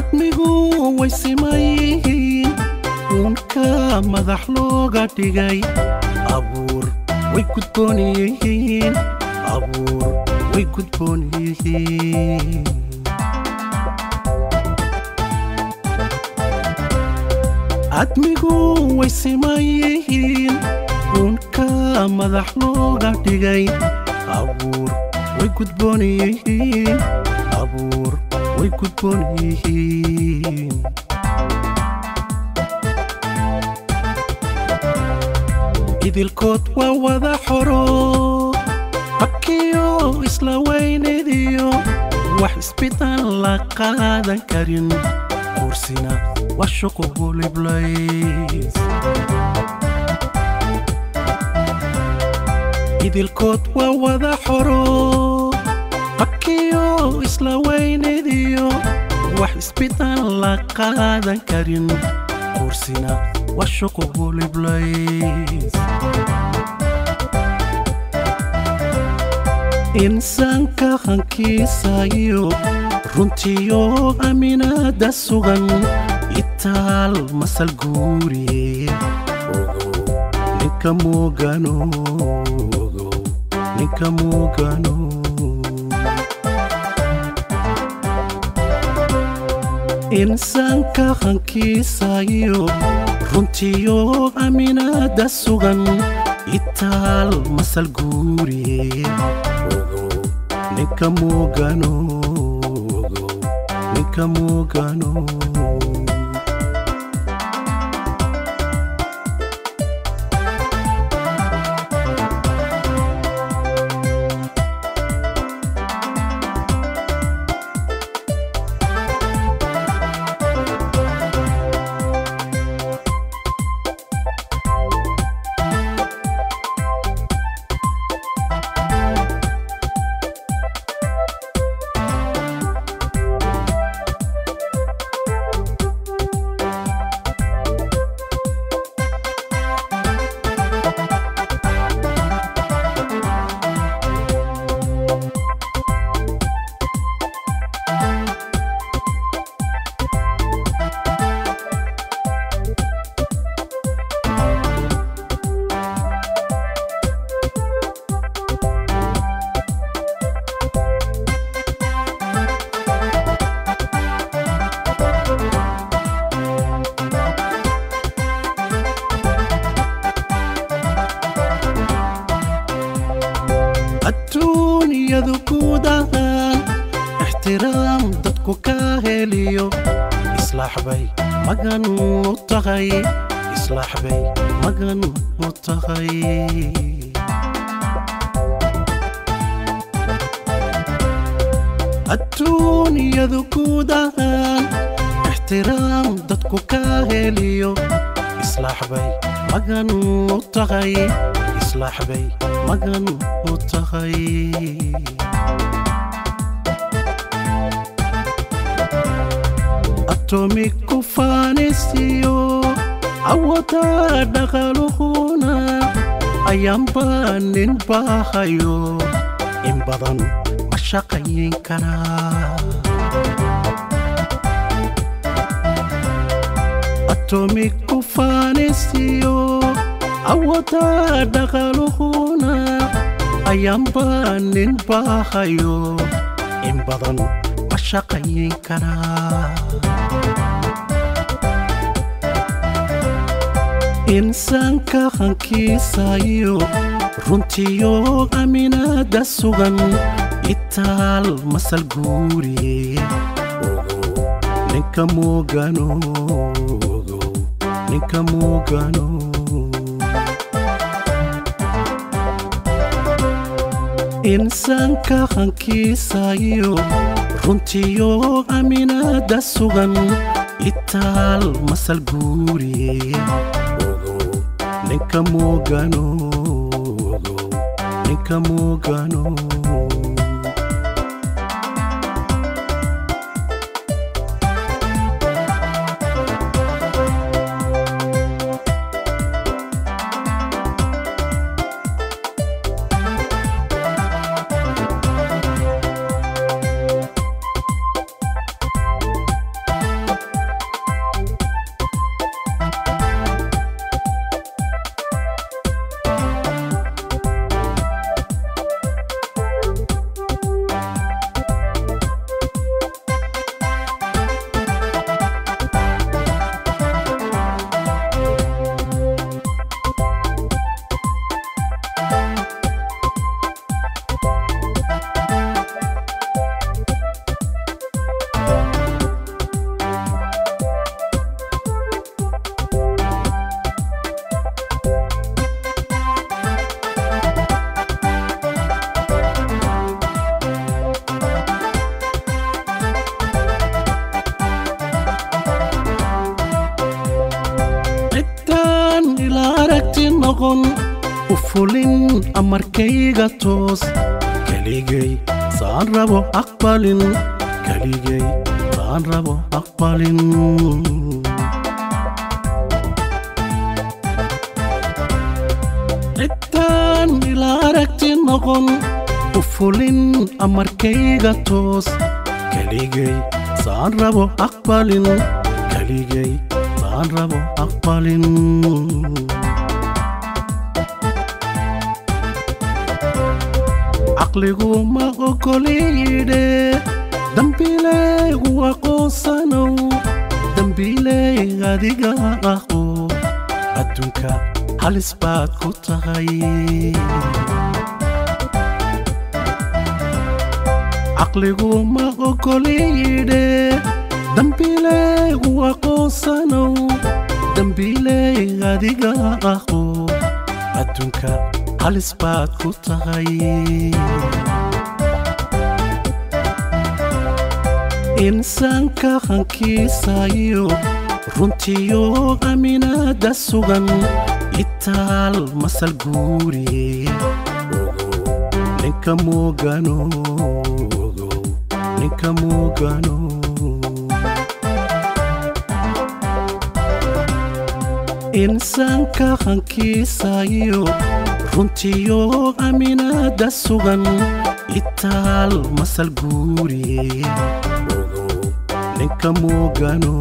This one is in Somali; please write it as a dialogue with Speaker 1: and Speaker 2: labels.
Speaker 1: admigu way simayihiin uunka madax looga dhigay abuur way gudboon yihiin abuur way gudboon yihiin admigu way simayihiin uunka madax looga dhigay abuur way gudboon yihiin abuur way gudboon yihiin idilkood waa wada xoro habkiyo isla weynadiyo wax isbidaan la qaadan karin kursina waa shuquliblays idilkood waa wada xoro habkiyo isla weynadiyo wax isbidaan la qaadan karin. Kursina waa shuquliblays insaanka hankiisayo runtiyo aaminaada sugan. Itaal masal guuriye. Ninka muugano. Ninka muugano insaanka hankiisayo runtiyo aaminaada sugan itaal masal guuriye ninka muugano ahaan ixtiraam dadku ka heliyo islaax bay magan u tahay islaax bay magan u tahay adduunyadu guud ahaan ixtiraam dadku ka heliyo islaax bay magan u tahay bay magan u tahay atomic kufaanisiyo awooda dhaqaluhuna ayaanba nin baahayo in badan ma shaqayn karaa atomic kufaanisiyo awooda dhaqaluhuna ayaanba nin baahayo in badan ma shaqayn karaa insaanka hankiisayo runtiyo aaminaada sugan itaal masal ogow ninka muugano ogow ninka muugano insaanka hankiisayo runtiyo aaminaada sugan itaal masal guuriye ninka muugano muugano aragti noqon u fulin amarkayga toos. Keligay saan rabo aqbalin? Keligay saan rabo aqbalin? Cidtaan ila noqon u fulin amarkayga toos. Keligay saan rabo aqbalin? Keligay saan rabo aqbalin caqligu ma ogoliyidhe dambiilaygu aqoonsanow dambiilay adiga aqo adduunka halis baad ku tahay caqligu ma aqoonsanow dambiilay adiga aqo adduunka halis ku tahay insaanka hankiisayo runtiyo aaminaada sugan itaal masal ogow ninka muugano ninka muugano insaanka hankiisayo runtiyo aaminaada sugan itaal masal guuriye ninka muugano